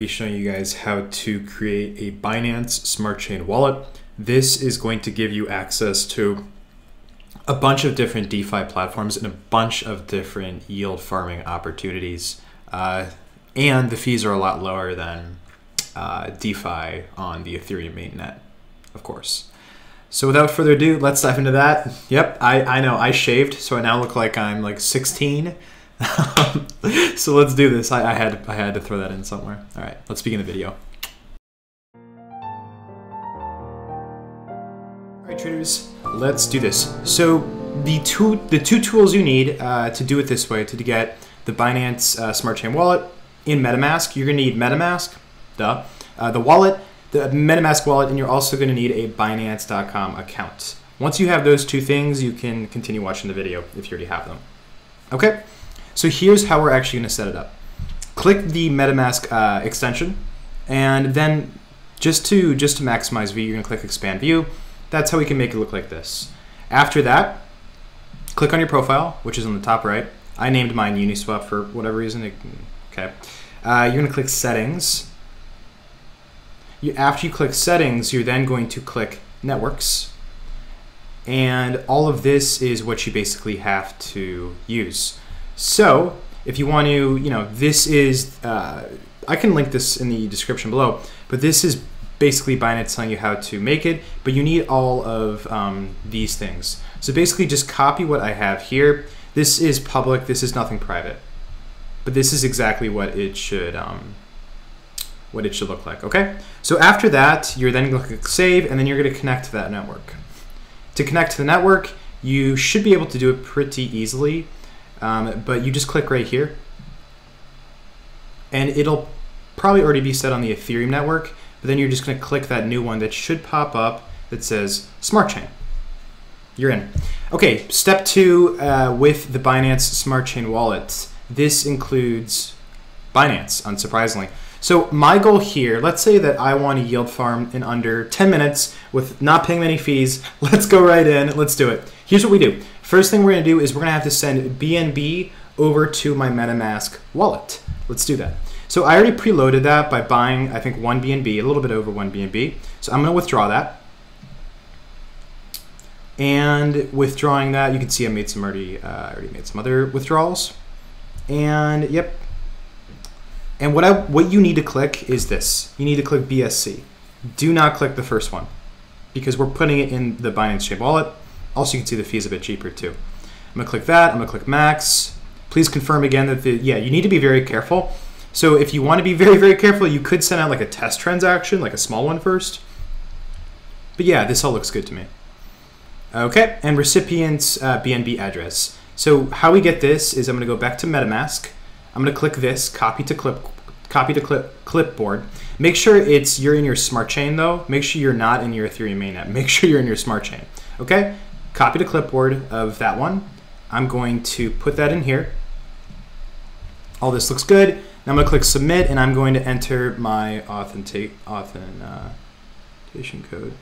be showing you guys how to create a Binance Smart Chain wallet. This is going to give you access to a bunch of different DeFi platforms and a bunch of different yield farming opportunities. Uh, and the fees are a lot lower than uh, DeFi on the Ethereum mainnet, of course. So without further ado, let's dive into that. Yep, I, I know I shaved, so I now look like I'm like 16 so let's do this. I, I, had I had to throw that in somewhere. All right, let's begin the video. All right, traders, let's do this. So the two the two tools you need uh, to do it this way to get the Binance uh, Smart Chain wallet in MetaMask, you're gonna need MetaMask, duh, uh, the wallet, the MetaMask wallet, and you're also gonna need a Binance.com account. Once you have those two things, you can continue watching the video if you already have them. Okay. So here's how we're actually going to set it up. Click the MetaMask uh, extension, and then just to just to maximize view, you're going to click Expand View. That's how we can make it look like this. After that, click on your profile, which is on the top right. I named mine Uniswap for whatever reason. Okay. Uh, you're going to click Settings. You, after you click Settings, you're then going to click Networks. And all of this is what you basically have to use. So if you want to, you know, this is, uh, I can link this in the description below, but this is basically Binance telling you how to make it, but you need all of um, these things. So basically just copy what I have here. This is public, this is nothing private, but this is exactly what it should, um, what it should look like, okay? So after that, you're then to click save, and then you're going to connect to that network. To connect to the network, you should be able to do it pretty easily. Um, but you just click right here and it'll probably already be set on the Ethereum network, but then you're just gonna click that new one that should pop up that says Smart Chain. You're in. Okay, step two uh, with the Binance Smart Chain wallet. This includes Binance, unsurprisingly. So my goal here, let's say that I want to yield farm in under 10 minutes with not paying many fees. Let's go right in. Let's do it. Here's what we do. First thing we're going to do is we're going to have to send BNB over to my MetaMask wallet. Let's do that. So I already preloaded that by buying, I think, one BNB, a little bit over one BNB. So I'm going to withdraw that. And withdrawing that, you can see I made some already, uh, I already made some other withdrawals. And yep. And what I what you need to click is this. You need to click BSC. Do not click the first one because we're putting it in the Binance Chain wallet. Also, you can see the fee is a bit cheaper too. I'm gonna click that, I'm gonna click max. Please confirm again that the, yeah, you need to be very careful. So if you wanna be very, very careful, you could send out like a test transaction, like a small one first. But yeah, this all looks good to me. Okay, and recipient's uh, BNB address. So how we get this is I'm gonna go back to MetaMask. I'm gonna click this, copy to clip, copy to clip, clipboard. Make sure it's you're in your smart chain though. Make sure you're not in your Ethereum mainnet. Make sure you're in your smart chain. Okay, copy to clipboard of that one. I'm going to put that in here. All this looks good. Now I'm to click submit and I'm going to enter my authentic authentication code.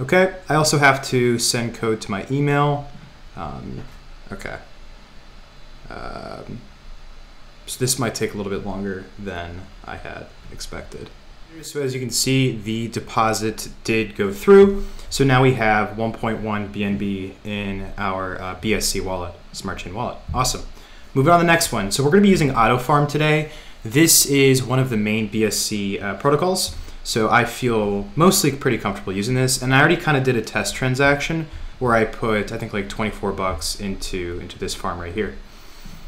Okay, I also have to send code to my email. Um, okay. Um, so this might take a little bit longer than I had expected. So as you can see, the deposit did go through. So now we have 1.1 BNB in our uh, BSC wallet, Smart Chain wallet. Awesome. Moving on to the next one. So we're going to be using AutoFarm today. This is one of the main BSC uh, protocols. So I feel mostly pretty comfortable using this. And I already kind of did a test transaction where I put, I think like 24 bucks into, into this farm right here.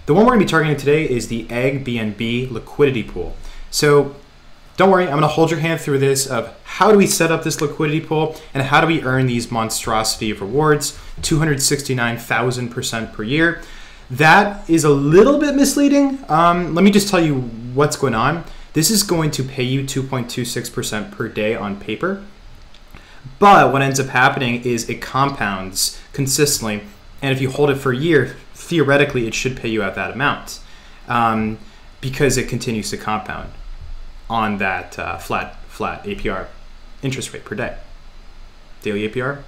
The one we're going to be targeting today is the Egg BNB liquidity pool. So don't worry, I'm gonna hold your hand through this of how do we set up this liquidity pool and how do we earn these monstrosity of rewards, 269,000% per year. That is a little bit misleading. Um, let me just tell you what's going on. This is going to pay you 2.26% per day on paper. But what ends up happening is it compounds consistently. And if you hold it for a year, theoretically, it should pay you out that amount um, because it continues to compound on that uh, flat flat APR interest rate per day. Daily APR,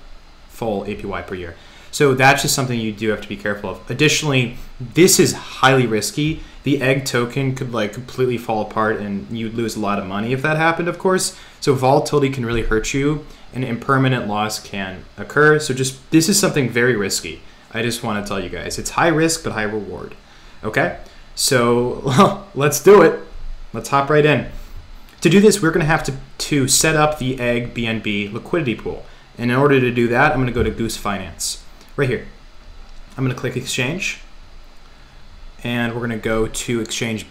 full APY per year. So that's just something you do have to be careful of. Additionally, this is highly risky. The egg token could like completely fall apart and you'd lose a lot of money if that happened, of course. So volatility can really hurt you and impermanent loss can occur. So just this is something very risky. I just want to tell you guys. It's high risk but high reward. Okay? So let's do it. Let's hop right in. To do this, we're going to have to, to set up the egg BNB liquidity pool. And in order to do that, I'm going to go to Goose Finance right here. I'm going to click Exchange. And we're going to go to Exchange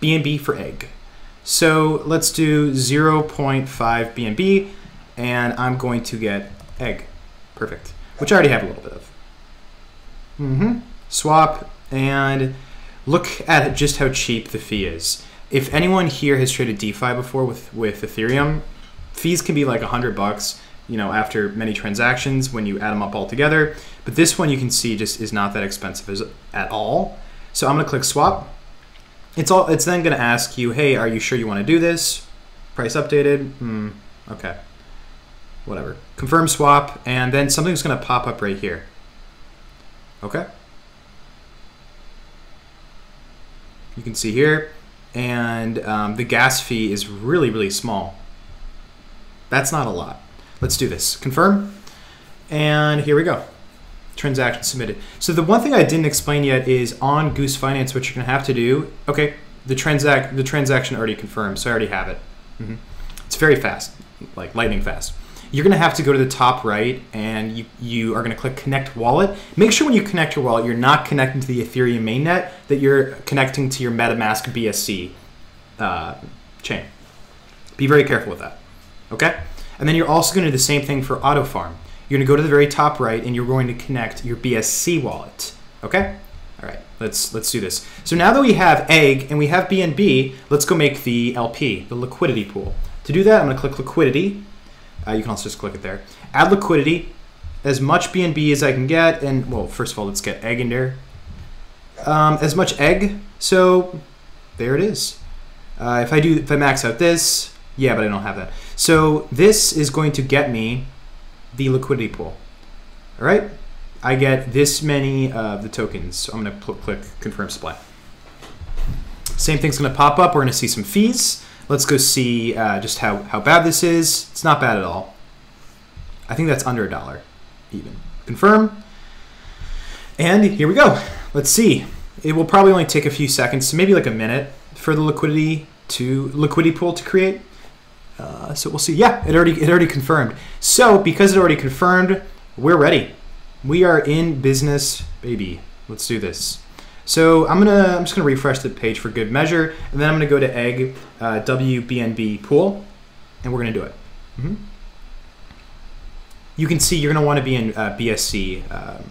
BNB for egg. So let's do 0.5 BNB and I'm going to get egg. Perfect. Which I already have a little bit of. Mm-hmm. Swap and look at just how cheap the fee is. If anyone here has traded DeFi before with, with Ethereum, fees can be like a hundred bucks, you know, after many transactions when you add them up all together. But this one you can see just is not that expensive at all. So I'm gonna click swap. It's all. It's then gonna ask you, hey, are you sure you want to do this? Price updated. Hmm. Okay whatever. Confirm swap, and then something's going to pop up right here. Okay. You can see here, and um, the gas fee is really, really small. That's not a lot. Let's do this. Confirm, and here we go. Transaction submitted. So the one thing I didn't explain yet is on Goose Finance, what you're going to have to do. Okay, the transact the transaction already confirmed, so I already have it. Mm -hmm. It's very fast, like lightning fast you're going to have to go to the top right and you, you are going to click connect wallet. Make sure when you connect your wallet, you're not connecting to the Ethereum mainnet, that you're connecting to your MetaMask BSC uh, chain. Be very careful with that. Okay? And then you're also going to do the same thing for Auto Farm. You're going to go to the very top right and you're going to connect your BSC wallet. Okay? All right, let's let's do this. So now that we have egg and we have BNB, let's go make the LP, the liquidity pool. To do that, I'm going to click liquidity uh, you can also just click it there. Add liquidity, as much BNB as I can get, and well, first of all, let's get egg in there. Um, as much egg, so there it is. Uh, if I do, if I max out this, yeah, but I don't have that. So this is going to get me the liquidity pool. All right, I get this many of the tokens. So I'm gonna click confirm supply. Same thing's gonna pop up. We're gonna see some fees. Let's go see uh, just how, how bad this is. It's not bad at all. I think that's under a dollar even. Confirm. And here we go. Let's see. It will probably only take a few seconds, maybe like a minute for the liquidity to liquidity pool to create. Uh, so we'll see. Yeah, it already it already confirmed. So because it already confirmed, we're ready. We are in business, baby. Let's do this. So I'm gonna I'm just gonna refresh the page for good measure, and then I'm gonna go to egg uh, WBNB pool, and we're gonna do it. Mm -hmm. You can see you're gonna want to be in uh, BSC um,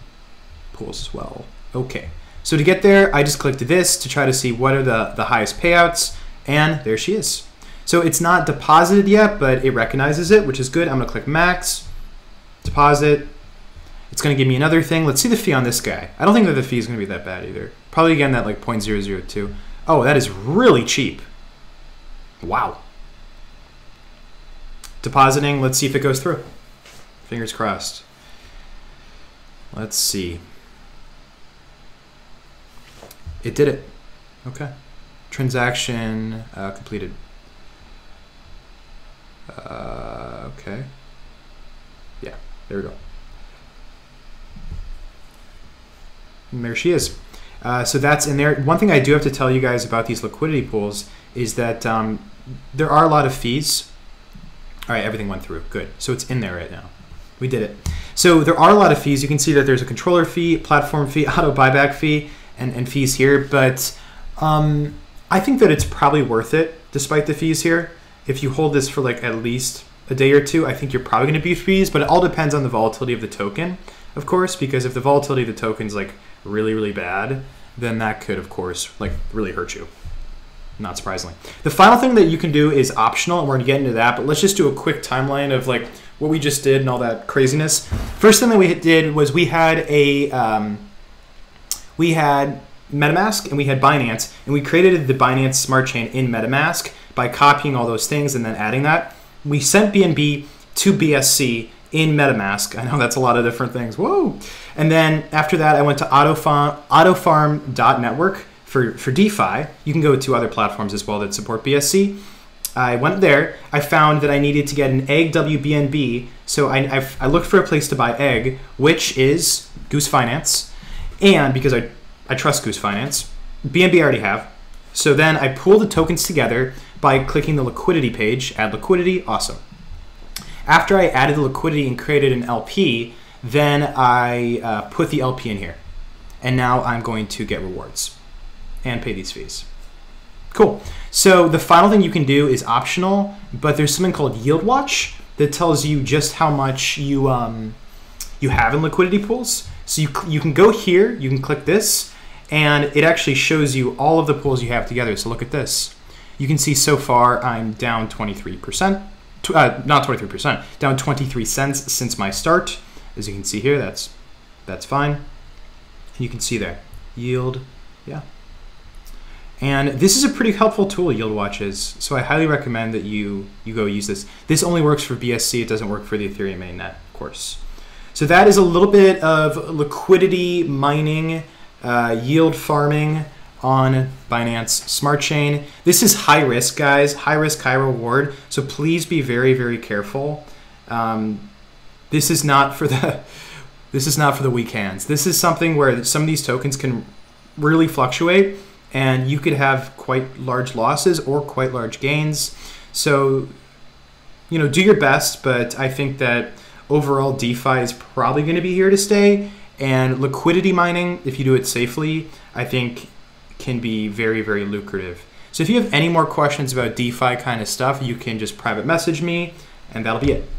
pools as well. Okay. So to get there, I just clicked this to try to see what are the, the highest payouts, and there she is. So it's not deposited yet, but it recognizes it, which is good. I'm gonna click max, deposit, it's going to give me another thing. Let's see the fee on this guy. I don't think that the fee is going to be that bad either. Probably again that like 0.002. Oh, that is really cheap. Wow. Depositing, let's see if it goes through. Fingers crossed. Let's see. It did it. Okay. Transaction uh, completed. Uh, okay. Yeah, there we go. And there she is. Uh, so that's in there. One thing I do have to tell you guys about these liquidity pools is that um, there are a lot of fees. All right, everything went through. Good. So it's in there right now. We did it. So there are a lot of fees. You can see that there's a controller fee, platform fee, auto buyback fee, and, and fees here. But um, I think that it's probably worth it despite the fees here. If you hold this for like at least a day or two, I think you're probably going to be fees, but it all depends on the volatility of the token, of course, because if the volatility of the token is like really, really bad, then that could, of course, like really hurt you. Not surprisingly. The final thing that you can do is optional, and we're gonna get into that, but let's just do a quick timeline of like what we just did and all that craziness. First thing that we did was we had a, um, we had MetaMask and we had Binance, and we created the Binance Smart Chain in MetaMask by copying all those things and then adding that. We sent BNB to BSC in MetaMask. I know that's a lot of different things. Whoa! And then after that, I went to autofarm, autofarm.network for, for DeFi. You can go to other platforms as well that support BSC. I went there. I found that I needed to get an egg WBNB. So I, I, I looked for a place to buy egg, which is Goose Finance. And because I, I trust Goose Finance, BNB I already have. So then I pull the tokens together by clicking the liquidity page, add liquidity, awesome. After I added the liquidity and created an LP, then I uh, put the LP in here. And now I'm going to get rewards and pay these fees. Cool. So the final thing you can do is optional, but there's something called Yield Watch that tells you just how much you um, you have in liquidity pools. So you, you can go here, you can click this, and it actually shows you all of the pools you have together. So look at this. You can see so far I'm down 23%, uh, not 23%, down 23 cents since my start. As you can see here, that's that's fine. You can see there, yield, yeah. And this is a pretty helpful tool, Yield Watches. So I highly recommend that you you go use this. This only works for BSC. It doesn't work for the Ethereum mainnet, of course. So that is a little bit of liquidity mining, uh, yield farming on Binance Smart Chain. This is high risk, guys. High risk, high reward. So please be very, very careful. Um, this is not for the this is not for the weak hands. This is something where some of these tokens can really fluctuate, and you could have quite large losses or quite large gains. So, you know, do your best. But I think that overall, DeFi is probably going to be here to stay. And liquidity mining, if you do it safely, I think can be very, very lucrative. So if you have any more questions about DeFi kind of stuff, you can just private message me, and that'll be it.